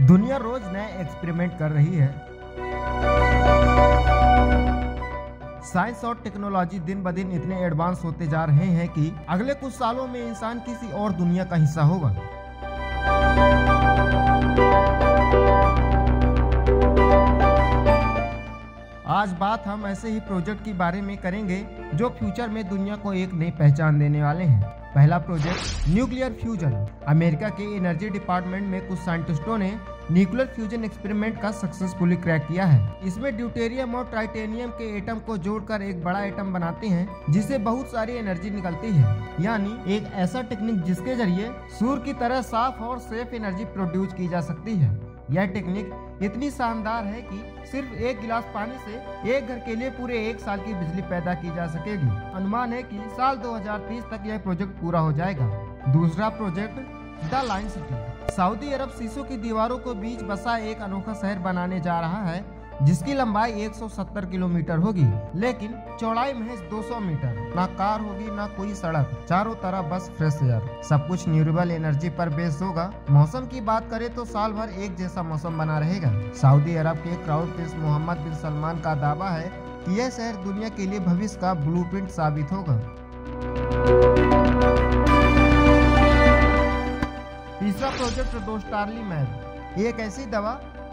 दुनिया रोज नए एक्सपेरिमेंट कर रही है। साइंस और टेक्नोलॉजी दिन ब दिन इतने एडवांस होते जा रहे हैं कि अगले कुछ सालों में इंसान किसी और दुनिया का हिस्सा होगा। आज बात हम ऐसे ही प्रोजेक्ट के बारे में करेंगे जो फ्यूचर में दुनिया को एक नई पहचान देने वाले हैं। पहला प्रोजेक्ट न्यूक्लियर फ्यूजन। अमेरिका के एनर्जी डिपार्टमेंट में कुछ साइंटिस्टों ने न्यूक्लियर फ्यूजन एक्सपेरिमेंट का सक्सेसफुली क्रैक किया है। इसमें ड्यूटेरियम और ट्राइटेनियम के एटम को जोड़कर एक बड़ा एटम बनाते हैं, जिससे बहुत सारी एनर्जी निकलती है। यानी एक ऐसा टेक्निक जिसके ज़रिए सूर्य की तरह साफ़ और सेफ़ एनर्जी प्रोड्यूस की जा सकती है। यह टेक्निक इतनी शानदार है कि सिर्फ़ एक गिलास पानी से एक घर के लिए पूरे एक साल की बिजली पैदा की जा सकेगी। अनुमान है कि साल 2030 तक यह प्रोजेक्ट पूरा हो जाएगा। दूसरा project, the line city. Saudi Arab शीशों की दीवारों को बीच बसा एक अनोखा शहर बनाने जा रहा है। जिसकी लंबाई 170 किलोमीटर होगी, लेकिन चौड़ाई महज 200 मीटर। ना कार होगी, ना कोई सड़क। चारों तरफ़ बस फ्रेश एयर सब कुछ न्यूरेबल एनर्जी पर बेस होगा। मौसम की बात करें तो साल भर एक जैसा मौसम बना रहेगा। सऊदी अरब के crowd prince Mohammed bin Salman का दावा है कि यह शहर दुनिया के लिए भविष्य का ब्लू साबित होगा। तीसरा प्रोजेक्ट दोस्टारली मैप एक ऐसी दवा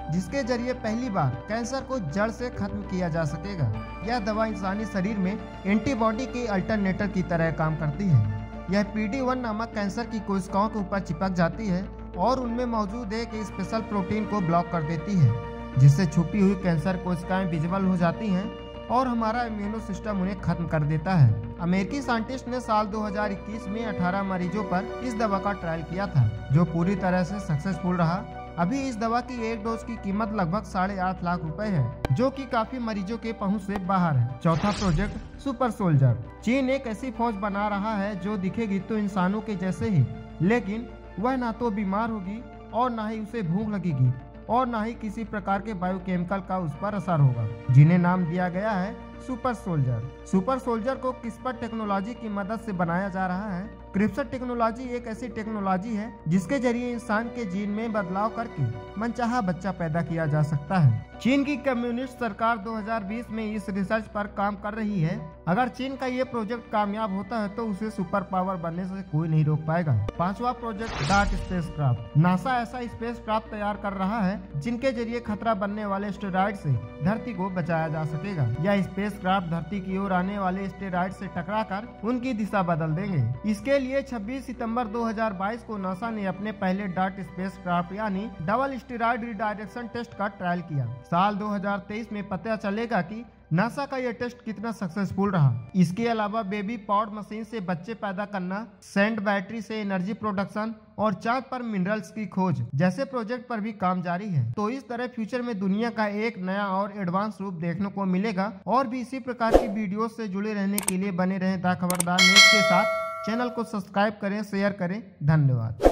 जिसके ज़रिए पहली बार कैंसर को जड़ से खत्म किया जा सकेगा। यह दवा इंसानी शरीर में एंटीबॉडी के अल्टरनेटर की तरह काम करती है। यह पीडी वन नामक कैंसर की कोशिकाओं के ऊपर चिपक जाती है और उनमें मौजूद एक स्पेशल प्रोटीन को ब्लॉक कर देती है, जिससे छुपी हुई कैंसर कोशिकाएँ विजिबल हो जाती हैं और हमारा इम्यूनो सिस्टम उन्हें खत्म कर देता है। अमेरिकी साइंटिस्ट ने साल 2021 में 18 मरीजों पर इस दवा का ट्रायल किया था, जो पूरी तरह से सक्सेसफुल रहा अभी इस दवा की एक डोज की कीमत लगभग साढ़े आठ लाख रुपए है, जो कि काफ़ी मरीजों के पहुँच से बाहर है। चौथा प्रोजेक्ट, सुपर सोल्जर। चीन एक ऐसी फौज बना रहा है जो दिखेगी तो इंसानों के जैसे ही, लेकिन वह ना तो बीमार होगी और ना ही उसे भूख लगेगी, और ना ही किसी प्रकार के बायोकेमिकल का उस पर असर होगा, जिन्हें नाम दिया गया है सुपर सोल्जर। सुपर सोल्जर को किस पर टेक्नोलॉजी की मदद से बनाया जा रहा है? क्रिप्सर टेक्नोलॉजी एक ऐसी टेक्नोलॉजी है जिसके ज़रिए इंसान के जीन में बदलाव करके मनचाहा बच्चा पैदा किया जा सकता है। चीन की कम्युनिस्ट सरकार 2020 में इस रिसर्च पर काम कर रही है। अगर चीन का ये प्रोजेक्ट कामयाब होता है तो उसे सुपर पावर बनने से कोई नहीं रोक पाएगा। पांचवा project DART spacecraft NASA ऐसा स्पेस क्राफ्ट तैयार कर रहा है जिनके ज़रिए खतरा बनने वाले स्टेरॉइड से धरती को बचाया जा सकेगा। यह स्पेस क्राफ्ट धरती की ओर आने वाले स्टेरॉइड से टकराकर उनकी दिशा बदल देंगे। इसके लिए 26 सितंबर 2022 को नासा ने अपने पहले डार्ट स्पेसक्राफ्ट यानी डबल स्टेरॉइड रिडायरेक्शन टेस्ट का ट्रायल किया। साल 2023 में पता चलेगा कि नासा का यह टेस्ट कितना सक्सेसफुल रहा? इसके अलावा बेबी पॉड मशीन से बच्चे पैदा करना सेंड बैटरी से एनर्जी प्रोडक्शन और चाँद पर मिनरल्स की खोज, जैसे प्रोजेक्ट पर भी काम जारी है। तो इस तरह फ्यूचर में दुनिया का एक नया और एडवांस रूप देखने को मिलेगा। और भी इसी प्रकार की वीडियो से जुड़े रहने के लिए बने रहे द खबरदार न्यूज़ के साथ। चैनल को सब्सक्राइब करें शेयर करें। धन्यवाद।